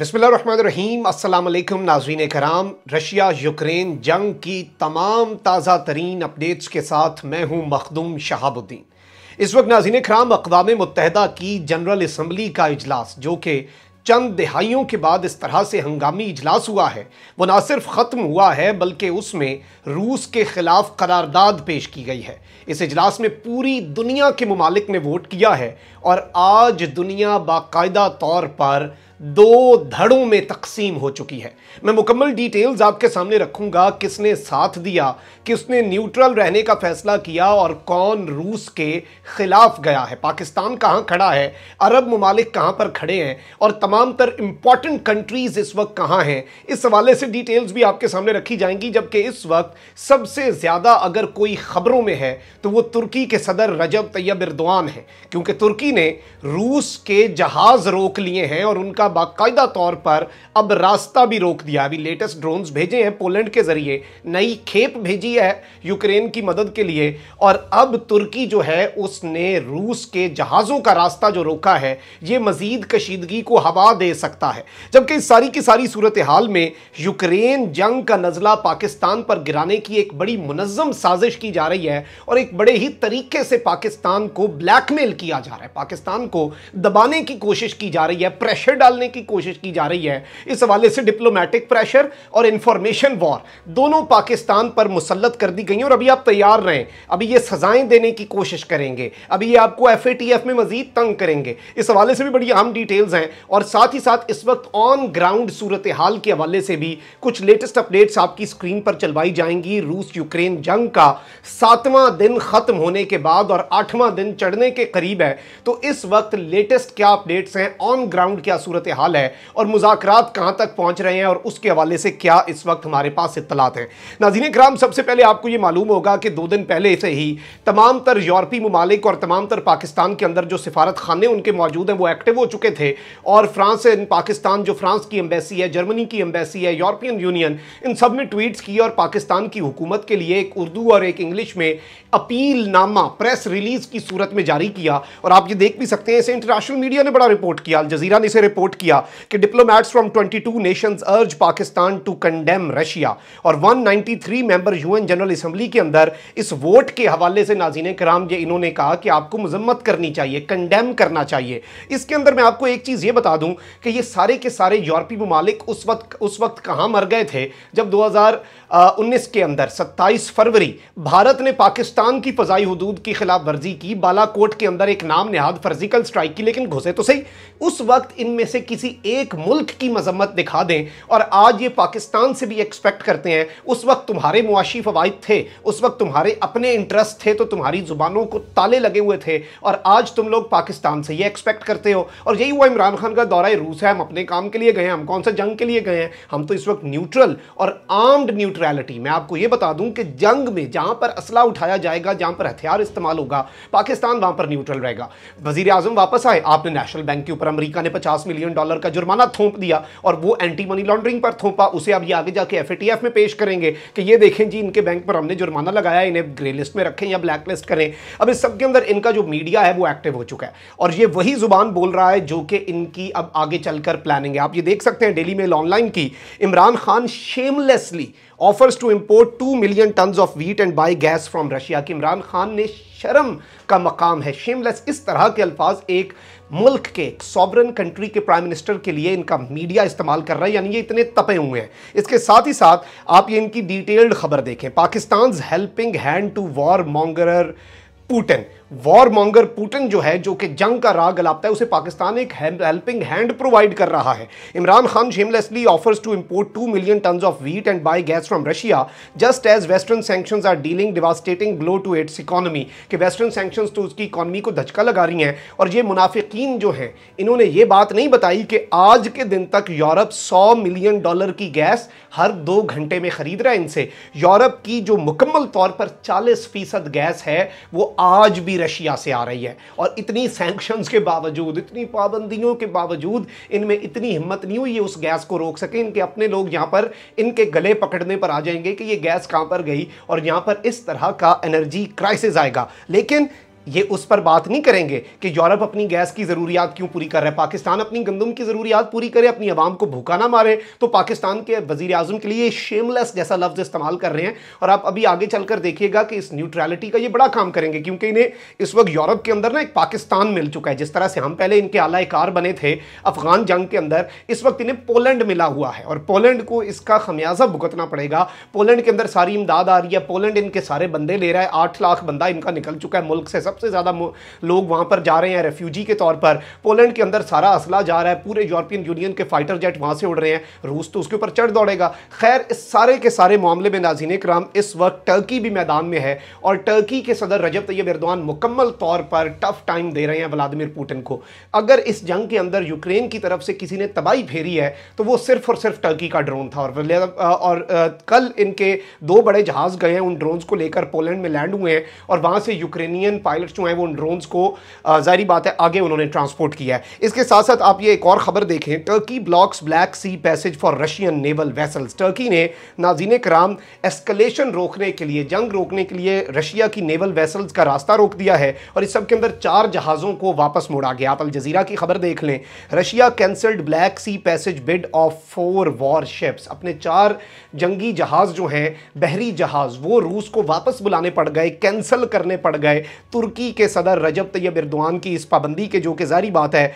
बसमीम अल्लाम नाजरीन कराम रशिया, यूक्रेन, जंग की तमाम ताज़ा तरीन अपडेट्स के साथ मैं हूँ मखदूम शहाबुद्दीन। इस वक्त नाजीन कराम अकवा मुतहदा की जनरल इसम्बली का इजलास, जो कि चंद दिहाइयों के बाद इस तरह से हंगामी इजलास हुआ है। वो ना सिर्फ़ ख़त्म हुआ है, बल्कि उसमें रूस के ख़िलाफ़ करारदाद पेश की गई है। इस इजलास में पूरी दुनिया के ममालिक ने वोट किया है और आज दुनिया बाकायदा तौर पर दो धड़ों में तकसीम हो चुकी है। मैं मुकम्मल डिटेल्स आपके सामने रखूँगा, किसने साथ दिया, किसने न्यूट्रल रहने का फैसला किया और कौन रूस के खिलाफ गया है। पाकिस्तान कहाँ खड़ा है, अरब ममालिक कहाँ पर खड़े हैं और तमाम तर इंपॉर्टेंट कंट्रीज़ इस वक्त कहाँ हैं, इस हवाले से डिटेल्स भी आपके सामने रखी जाएँगी, जबकि इस वक्त सबसे ज़्यादा अगर कोई खबरों में है तो वो तुर्की के सदर रजब तैयब इरदवान है, क्योंकि तुर्की ने रूस के जहाज़ रोक लिए हैं और उनका बाकायदा तौर पर अब रास्ता भी रोक दिया। अभी लेटेस्ट ड्रोन्स भेजे हैं पोलैंड के ज़रिए। नई खेप भेजी है यूक्रेन की मदद के लिए। और अब तुर्की जो है, उसने रूस के जहाज़ों का रास्ता जो रोका है, ये मजीद कशीदगी को हवा दे सकता है। जबकि इस सारी की सारी सूरत हाल में यूक्रेन जंग का नज़ला पाकिस्तान पर गिराने की एक बड़ी मुनज़म साजिश की जा रही है और एक बड़े ही तरीके से पाकिस्तान को ब्लैकमेल किया जा रहा है। पाकिस्तान को दबाने की कोशिश की जा रही है, प्रेशर डालने डालने की कोशिश की जा रही है। इस हवाले से डिप्लोमेटिक प्रेशर और इंफॉर्मेशन वॉर दोनों पाकिस्तान पर मुसलत कर दी गई और अभी आप तैयार रहें। अभी ये सजाएँ देने की कोशिश करेंगे। अभी ये आपको एफएटीएफ में मजीद तंग करेंगे। इस हवाले से भी बड़ी अहम डिटेल्स हैं और साथ ही साथ इस वक्त ऑन ग्राउंड सूरत हाल के हवाले से भी कुछ लेटेस्ट अपडेट्स आपकी स्क्रीन पर चलवाई जाएँगी। रूस यूक्रेन जंग का सातवां दिन खत्म होने के बाद और आठवां दिन चढ़ने के करीब है। तो इस वक्त लेटेस्ट क्या अपडेट्स हैं? ऑन ग्राउंड क्या सूरत हाल है और मुजाकरात कहाँ तक पहुँच रहे हैं और उसके हवाले से क्या इस वक्त हमारे पास इतलात हैं। नाजीन कराम सबसे पहले आपको यह मालूम होगा कि दो दिन पहले से ही तमाम तर यूरोपी ममालिक और तमाम तर पाकिस्तान के अंदर जो सिफारत खाने उनके मौजूद हैं वो एक्टिव हो चुके थे और फ्रांस, इन पाकिस्तान जो फ्रांस की एम्बेसी है, जर्मनी की एम्बेसी है, यूरोपियन यूनियन, इन सबने ट्वीट्स की और पाकिस्तान की हुकूमत के लिए एक उर्दू और एक इंग्लिश में अपील नामा प्रेस रिलीज़ की सूरत में जारी किया। और आप ये देख भी सकते हैं, इसे इंटरनेशनल मीडिया ने बड़ा रिपोर्ट किया। जजीरा ने इसे रिपोर्ट किया कि डिप्लोमैट्स फ्रॉम 22 नेशंस अर्ज़ पाकिस्तान टू कंडेम रशिया और 193 मेंबर यूएन जनरल असम्बली के अंदर इस वोट के हवाले से नाजीन कराम ये इन्होंने कहा कि आपको मजम्मत करनी चाहिए कंडेम करना चाहिए। इसके अंदर मैं आपको एक चीज़ ये बता दूँ कि ये सारे के सारे यूरोपीय ममालिक उस वक्त उस वक्त कहाँ मर गए थे? जब दो के अंदर 27 फरवरी, भारत ने पाकिस्तान की फजाई हदूद की खिलाफ वर्जी की, बालाकोट के अंदर एक नाम निहाद फर्जिकल स्ट्राइक की, लेकिन घुसे तो सही। उस वक्त इनमें से किसी एक मुल्क की मजम्मत दिखा दें और आज ये पाकिस्तान से भी एक्सपेक्ट करते हैं, उस वक्त तुम्हारे मुआशी फवाद थे, उस वक्त तुम्हारे अपने इंटरेस्ट थे तो तुम्हारी जुबानों को ताले लगे हुए थे और आज तुम लोग पाकिस्तान से ये एक्सपेक्ट करते हो। और यही हुआ इमरान खान का दौरा रूस है, हम अपने काम के लिए गए हैं, हम कौन सा जंग के लिए गए हैं, हम तो इस वक्त न्यूट्रल और आर्म्ड न्यूट्रलिटी मैं आपको ये बता दूँ कि जंग में जहाँ पर असला उठाया जाएगा, जहाँ पर हथियार इस्तेमाल होगा, पाकिस्तान वहाँ पर न्यूट्रल रहेगा। वज़ीर आज़म वापस आए, आपने नेशनल बैंक के ऊपर, अमरीका ने पचास मिलियन डॉलर का जुर्माना थोप दिया और वो एंटी मनी लॉन्ड्रिंग पर थोपा। उसे अब ये आगे जाके एफएटीएफ में पेश करेंगे कि ये देखें जी, इनके बैंक पर हमने जुर्माना लगाया, इन्हें ग्रे लिस्ट में रखें या ब्लैक लिस्ट करें। अब इस सबके अंदर इनका जो मीडिया है वो एक्टिव हो चुका है और ये वही ज़ुबान बोल रहा है जो कि इनकी अब आगे चलकर प्लानिंग है। आप ये देख सकते हैं डेली मेल ऑनलाइन की। Imran Khan shamelessly offers to import two million ton of wheat and buy gas from Russia की इमरान खान ने शर्म का मकाम है। शेमलेस इस तरह के अल्फाज एक मुल्क के सॉबरन कंट्री के प्राइम मिनिस्टर के लिए इनका मीडिया इस्तेमाल कर रहा है। यानी ये इतने तपे हुए हैं। इसके साथ ही साथ आप ये इनकी डिटेल्ड खबर देखें। Pakistan helping hand to war monger Putin war monger Putin जो है, जो कि जंग का राग गलापता है, उसे पाकिस्तान एक हेल्पिंग हैंड प्रोवाइड कर रहा है। Imran Khan shamelessly offers to import two million ton of wheat and buy gas from Russia just as western sanctions are dealing devastating blow to its economy कि वेस्टर्न सैंक्शंस तो उसकी economy को धचका लगा रही हैं, और ये मुनाफिकीन जो हैं, इन्होंने ये बात नहीं बताई कि आज के दिन तक यूरोप सौ मिलियन डॉलर की गैस हर दो घंटे में खरीद रहा है इनसे। यूरोप की जो मुकम्मल तौर पर चालीस फ़ीसद गैस है, वो आज भी रशिया से आ रही है। और इतनी सैंक्शंस के बावजूद, इतनी पाबंदियों के बावजूद इनमें इतनी हिम्मत नहीं हुई उस गैस को रोक सके। इनके अपने लोग यहाँ पर इनके गले पकड़ने पर आ जाएँगे कि ये गैस कहाँ पर गई और यहाँ पर इस तरह का एनर्जी क्राइसिस आएगा। लेकिन ये उस पर बात नहीं करेंगे कि यूरोप अपनी गैस की ज़रूरियात क्यों पूरी कर रहा है। पाकिस्तान अपनी गंदम की ज़रूरियात पूरी करे, अपनी आवाम को भूखा ना मारे। तो पाकिस्तान के वज़ीर अजम के लिए शेमलेस जैसा लफ्ज़ इस्तेमाल कर रहे हैं। और आप अभी आगे चलकर देखिएगा कि इस न्यूट्रलिटी का ये बड़ा काम करेंगे, क्योंकि इन्हें इस वक्त यूरोप के अंदर ना एक पाकिस्तान मिल चुका है। जिस तरह से हम पहले इनके आला कार बने थे, अफगान जंग के अंदर, इस वक्त इन्हें पोलैंड मिला हुआ है। और पोलैंड को इसका खमियाजा भुगतना पड़ेगा। पोलैंड के अंदर सारी इमदाद आ रही है। पोलैंड इनके सारे बंदे ले रहा है। आठ लाख बंदा इनका निकल चुका है मुल्क से। सबसे ज़्यादा लोग वहाँ पर जा रहे हैं रेफ्यूजी के तौर पर। पोलैंड के अंदर सारा असला जा रहा है, पूरे यूरोपियन यूनियन के फाइटर जेट वहाँ से उड़ रहे हैं, रूस तो उसके ऊपर चढ़ दौड़ेगा। खैर, इस सारे के सारे मामले में नाजीन कराम इस वक्त टर्की भी मैदान में है और टर्की के सदर रजब तैयब एरदवान मुकम्मल तौर पर टफ टाइम दे रहे हैं व्लादिमिर पुतिन को। अगर इस जंग के अंदर यूक्रेन की तरफ़ से किसी ने तबाही फेरी है तो वो सिर्फ़ और सिर्फ़ टर्की का ड्रोन था और और कल इनके दो बड़े जहाज़ गए हैं, उन ड्रोन्स को लेकर पोलैंड में लैंड हुए हैं और वहाँ से यूक्रेनियन पायलट जो हैं वो ड्रोन्स को जारी बात है, आगे उन्होंने ट्रांसपोर्ट किया है। इसके साथ साथ आप ये एक और खबर देखें। Turkey blocks Black Sea passage for Russian naval vessels Turkey ने नाजीन कराम एस्कलेशन रोकने के लिए, जंग रोकने के लिए रशिया की नेवल वेसल्स का रास्ता रोक दिया है और इस सब के अंदर चार जहाज़ों को वापस मोड़ा गया। आप अल जजीरा की खबर देख लें। Russia cancelled Black Sea passage bid of four war ships अपने चार जंगी जहाज़ जो हैं, बहरी जहाज़, वो रूस को वापस बुलाने पड़ गए कैंसिल करने पड़ गए। तुर्की के सदर रजब तैयब इरदवान की इस पाबंदी के, जो कि जारी बात है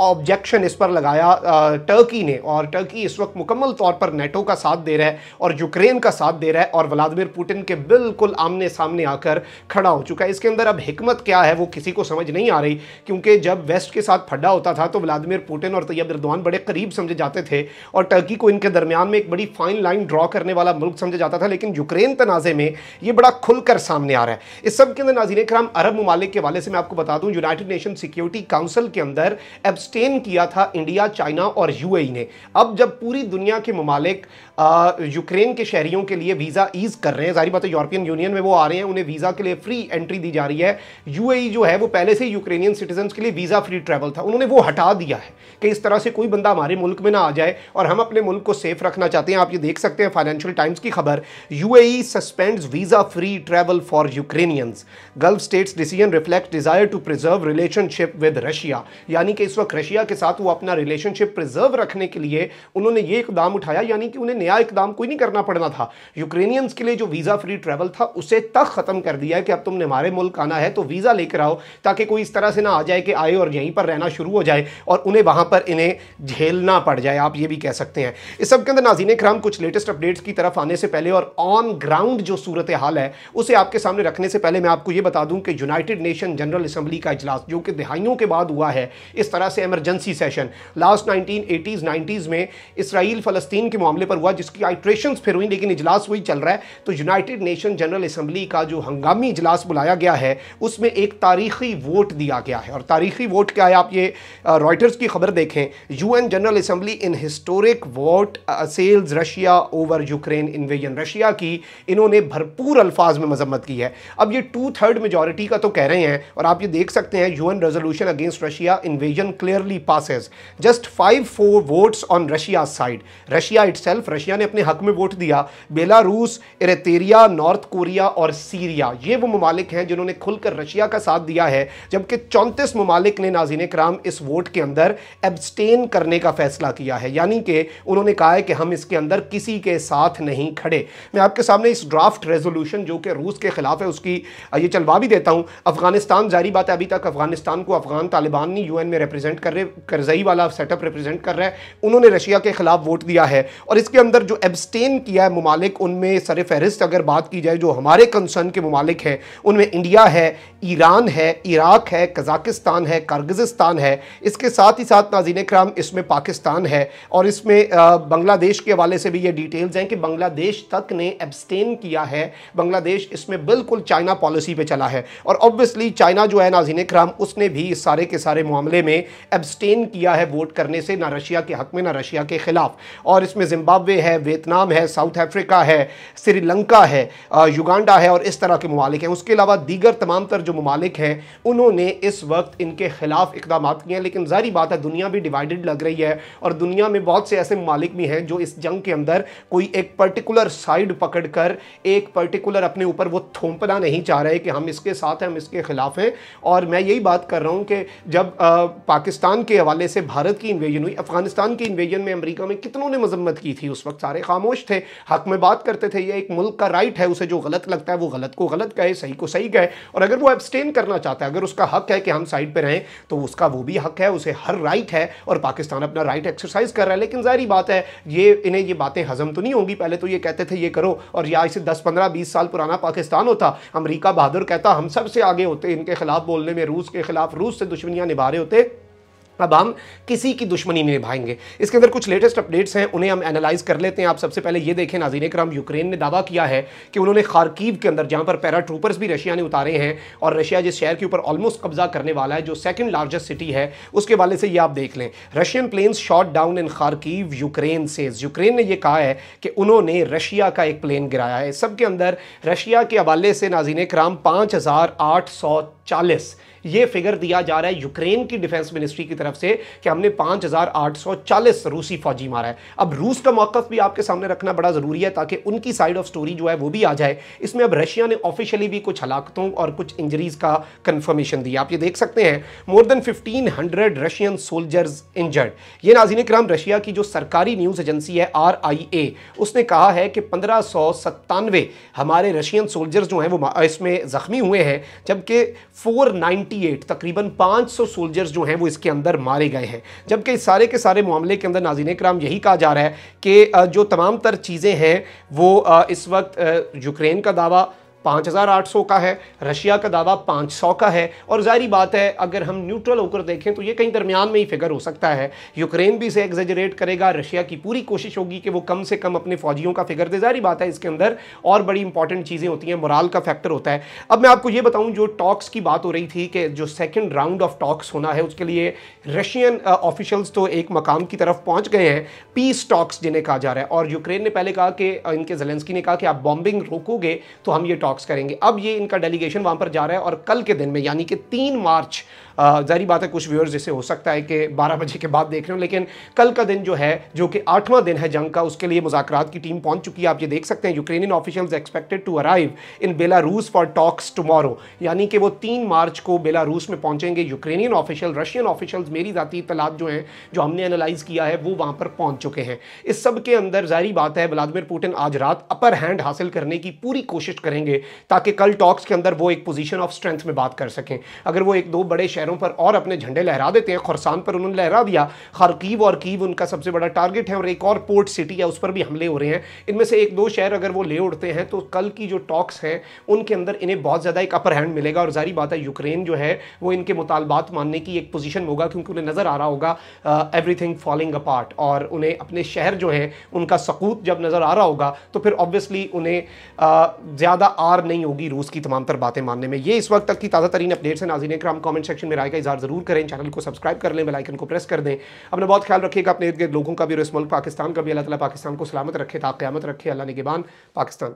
ऑब्जेक्शन इस पर लगाया टर्की ने। और टर्की इस वक्त मुकम्मल तौर पर नेटो का साथ दे रहा है और यूक्रेन का साथ दे रहा है और व्लादिमिर पुतिन के बिल्कुल आमने सामने आकर खड़ा हो चुका है। इसके अंदर अब हिकमत क्या है, वो किसी को समझ नहीं आ रही, क्योंकि जब वेस्ट के साथ फड्डा होता था तो व्लादिमिर पुतिन और तैयब इरदवान बड़े करीब समझे जाते थे और टर्की को इनके दरमियान में एक बड़ी फाइन लाइन ड्रॉ करने वाला मुल्क समझा जाता था, लेकिन यूक्रेन तनाज़े में ये बड़ा खुलकर सामने आ रहा है। इस सब के अंदर नाजीन कराम अरब ममालिक के वाले से मैं आपको बता दूँ यूनाइटेड नेशन सिक्योरिटी काउंसिल के अंदर एब्सटेन किया था इंडिया चाइना और यूएई ने। अब जब पूरी दुनिया के ममालिक यूक्रेन के शहरियों के लिए वीज़ा ईज कर रहे हैं। जारी बात है यूरोपियन यूनियन में वो आ रहे हैं, उन्हें वीज़ा के लिए फ्री एंट्री दी जा रही है। यूएई जो है, वो पहले से यूक्रेनियन सिटीजन के लिए वीज़ा फ्री ट्रैवल था। उन्होंने वो हटा दिया है कि इस तरह से कोई बंदा हमारे मुल्क में ना आ जाए और हम अपने मुल्क को सेफ़ रखना चाहते हैं। आप ये देख सकते हैं फाइनेंशियल टाइम्स की खबर। UAE suspends visa free travel for Ukrainians Gulf states decision reflect desire to preserve relationship with Russia यानी कि इस वक्त रशिया के साथ वो अपना रिलेशनशिप प्रिजर्व रखने के लिए उन्होंने ये इकदाम उठाया, यानी कि उन्हें नया इकदाम कोई नहीं करना पड़ना था। यूक्रेनियंस के लिए जो वीज़ा फ्री ट्रैवल था, उसे तक ख़त्म कर दिया है कि अब तुमने हमारे मुल्क आना है तो वीज़ा लेकर आओ, ताकि कोई इस तरह से ना आ जाए कि आए और यहीं पर रहना शुरू हो जाए और उन्हें वहाँ पर इन्हें झेलना पड़ जाए, आप ये भी कह सकते हैं। इस सब के अंदर नाजीन कराम कुछ लेटेस्ट अपडेट्स की तरफ़ आने से पहले और ऑन ग्राउंड जो सूरत हाल है, उसे आपके सामने रखने से पहले मैं आपको ये बता दूँ कि यूनाइटेड नेशन जनरल असम्बली का इजलास, जो कि दिहाइयों के बाद हुआ है, इस तरह से emergency session last nineteen eighties nineties में इसराइल फ़लस्तीन के मामले पर हुआ जिसकी आइट्रेशन फिर हुई, लेकिन इजलास वही चल रहा है। तो यूनाइटेड नेशन जनरल असम्बली का जो हंगामी इजलास बुलाया गया है, उसमें एक तारीखी वोट दिया गया है। और तारीखी वोट क्या है, आप ये रॉयटर्स की खबर देखें। UN general assembly in historic vote sells Russia over Ukraine invasion Russia की इन्होंने भरपूर अल्फाज में मजम्मत की है। अब ये टू थर्ड मेजोरिटी का तो कह रहे हैं, और आप ये देख सकते हैं UN resolution against Russia invasion clearly passes just five four votes on Russia side Russia it Russia ने अपने हक में वोट दिया। बेलारूस इरेतेरिया नॉर्थ कोरिया और सीरिया, ये वो ममालिक हैं जिन्होंने खुलकर रशिया का साथ दिया है, जबकि चौंतीस ममालिक ने नाजीन कराम इस वोट के अंदर एब्सटेन करने का फैसला किया है। यानी कि उन्होंने कहा है कि हम इसके अंदर किसी के साथ नहीं खड़े। मैं आपके सामने इस ड्राफ्ट रेजोल्यूशन जो कि रूस के खिलाफ है, उसकी ये चलवा भी देता हूँ। अफ़गानिस्तान, जारी बात है, अभी तक अफ़गानिस्तान को अफगान तालिबान नहीं यूएन में रिप्रेजेंट कर रहे, करजई वाला सेटअप रिप्रेजेंट कर रहा है। उन्होंने रशिया के खिलाफ वोट दिया है और इसके अंदर जो एब्सटेन किया है ममालिक, उनमें सर फहरिस्त अगर बात की जाए, जो हमारे कंसर्न के ममालिक हैं, उनमें इंडिया है, ईरान है, इराक है, कजाकिस्तान है करगिस्तान है, इसके साथ ही साथ नाजीन कराम इसमें पाकिस्तान है, और इसमें बांग्लादेश के हवाले से भी ये डिटेल्स हैं कि बांग्लादेश तक ने एब्सटेन किया है। बांग्लादेश इसमें बिल्कुल चाइना पॉलिसी पर चला है। और ऑब्वियसली चाइना जो है नाजीन कराम उसने भी इस सारे के सारे मामले में एब्सटेन किया है वोट करने से, ना रशिया के हक में, ना रशिया के खिलाफ। और इसमें जिम्बाब्वे है, वियतनाम है, साउथ अफ्रीका है, श्रीलंका है युगांडा है और इस तरह के ममालिक हैं। उसके अलावा दीगर तमाम तर जो ममालिक हैं, उन्होंने इस वक्त इनके खिलाफ इकदाम किए हैं। लेकिन जारी बात है, दुनिया भी डिवाइडेड लग रही है और दुनिया में बहुत से ऐसे ममालिक भी हैं जो इस जंग के अंदर कोई एक पर्टिकुलर साइड पकड़ कर एक पर्टिकुलर अपने ऊपर वो थोपना नहीं चाह रहे कि हम इसके साथ हैं, हम इसके खिलाफ हैं। और मैं यही बात कर रहा हूँ कि जब पाकिस्तान के हवाले से भारत की इन्वेजन हुई, अफ़गानिस्तान की इन्वेजन में अमरीका में कितनों ने मजम्मत की थी उस वक्त? सारे खामोश थे। हक में बात करते थे, ये एक मुल्क का राइट है, उसे जो गलत लगता है, वो गलत को गलत कहे, सही को सही कहे। और अगर वो एब्सटेन करना चाहता है, अगर उसका हक है कि हम साइड पर रहें तो उसका वो भी हक है, उसे हर राइट है और पाकिस्तान अपना राइट एक्सरसाइज कर रहा है। लेकिन जारी बात है, ये, इन्हें ये बातें हजम तो नहीं होंगी। पहले तो ये कहते थे, ये करो, और या इसे दस, पंद्रह, बीस साल पुराना पाकिस्तान होता। अमरीका बहादुर कहता, हम सबसे आगे होते, इनके खिलाफ बोलने में रूस के खिलाफ, रूस से दुश्मनियाँ निभा रहे होते। अब हम किसी की दुश्मनी नहीं निभाएँगे। इसके अंदर कुछ लेटेस्ट अपडेट्स हैं, उन्हें हम एनालाइज कर लेते हैं। आप सबसे पहले ये देखें नाजीन कराम यूक्रेन ने दावा किया है कि उन्होंने खारकीव के अंदर, जहाँ पर पैरा ट्रूपर्स भी रशिया ने उतारे हैं, और रशिया जिस शहर के ऊपर ऑलमोस्ट कब्जा करने वाला है, जो सेकंड लार्जेस्ट सिटी है, उसके वाले से ये आप देख लें। Russian planes shot down in Kharkiv Ukraine से यूक्रेन ने यह कहा है कि उन्होंने रशिया का एक प्लेन गिराया है। सबके अंदर रशिया के हवाले से नाजीन कराम पाँच हज़ार आठ सौ चालीस। ये फिगर दिया जा रहा है यूक्रेन की डिफेंस मिनिस्ट्री की तरफ़ से कि हमने 5,840 रूसी फौजी मारा है। अब रूस का मौकफ भी आपके सामने रखना बड़ा ज़रूरी है ताकि उनकी साइड ऑफ़ स्टोरी जो है वो भी आ जाए। इसमें अब रशिया ने ऑफिशियली भी कुछ हलाकतों और कुछ इंजरीज का कंफर्मेशन दिया। आप ये देख सकते हैं more than fifteen hundred Russian soldiers injured ये नाजिन कराम रशिया की जो सरकारी न्यूज़ एजेंसी है आर आई ए उसने कहा है कि पंद्रह सौ सत्तानवे हमारे रशियन सोल्जर्स जो हैं वो इसमें ज़ख्मी हुए हैं जबकि फोर नाइन्टी 98 तकरीबन 500 सोल्जर्स जो हैं वो इसके अंदर मारे गए हैं। जबकि इस सारे के सारे मामले के अंदर नाजीन कराम यही कहा जा रहा है कि जो तमाम तर चीज़ें हैं, वो इस वक्त यूक्रेन का दावा 5,800 का है रशिया का दावा 500 का है और जारी बात है अगर हम न्यूट्रल होकर देखें तो ये कहीं दरमियान में ही फिगर हो सकता है। यूक्रेन भी इसे एग्जेजरेट करेगा रशिया की पूरी कोशिश होगी कि वो कम से कम अपने फौजियों का फिगर दे। जारी बात है इसके अंदर और बड़ी इंपॉर्टेंट चीज़ें होती हैं मोराल का फैक्टर होता है। अब मैं आपको ये बताऊँ जो टॉक्स की बात हो रही थी कि जो सेकेंड राउंड ऑफ़ टॉक्स होना है उसके लिए रशियन ऑफिशल्स तो एक मकाम की तरफ़ पहुँच गए हैं पीस टॉक्स जिन्हें कहा जा रहा है। और यूक्रेन ने पहले कहा कि इनके जलेंसकी ने कहा कि आप बॉम्बिंग रोकोगे तो हम ये टॉक टॉक्स करेंगे। अब ये इनका डेलीगेशन वहाँ पर जा रहा है और कल के दिन में, यानी कि तीन मार्च जारी बात है कुछ व्यूअर्स जैसे हो सकता है कि 12 बजे के बाद देख रहे हो, लेकिन कल का दिन जो है, जो कि आठवां दिन है जंग का, उसके लिए मुजाकर की टीम पहुँच चुकी है। आप ये देख सकते हैं Ukrainian officials expected to arrive in Belarus for talks tomorrow यानी कि वो तीन मार्च को बेलारूस में पहुँचेंगे। यूक्रेनियन ऑफिशियल रशियन ऑफिशियल्स मेरी जाती इतलात जो हैं, जो हमने एनालाइज किया है, वो वहाँ पर पहुँच चुके हैं। इस सब के अंदर जारी बात है व्लादिमिर पुटिन आज रात अपर हैंड हासिल करने की पूरी कोशिश करेंगे। ताकि कल टॉक्स के अंदर वो एक पोजीशन ऑफ़ स्ट्रेंथ में बात कर सकें। अगर वो एक दो बड़े शहरों पर और अपने झंडे लहरा देते हैं, खुरसान पर उन्होंने लहरा दिया खरकीब और कीव उनका सबसे बड़ा टारगेट है और एक और पोर्ट सिटी है, उस पर भी हमले हो रहे हैं। इनमें से एक दो शहर अगर वो ले उड़ते हैं तो कल की जो टॉक्स हैं, उनके अंदर इन्हें बहुत ज़्यादा एक अपर हैंड मिलेगा और जारी बात है, यूक्रेन जो है, वो इनके मुतालबात मानने की एक पोजिशन होगा, क्योंकि उन्हें नज़र आ रहा होगा एवरी थिंग फॉलिंग अपार्ट और उन्हें अपने शहर जो है, उनका सकूत जब नज़र आ रहा होगा तो फिर ऑब्वियसली उन्हें ज़्यादा आर नहीं होगी रूस की तमाम तर बातें मानने में। ये इस वक्त तक की ताज़ा तरीन अपडेट्स हैं। नाजीन कराम कमेंट सेक्शन में राय का इजार ज़रूर करें। चैनल को सब्सक्राइब कर लें। बेलाइकन को प्रेस कर दें। अपना बहुत ख्याल रखिएगा। अपने लोगों का भी और इस मुल्क पाकिस्तान का भी। अल्लाह ताला पाकिस्तान को सलामत रखे ताक़्यामत रखे। अल्लाह ने पाकिस्तान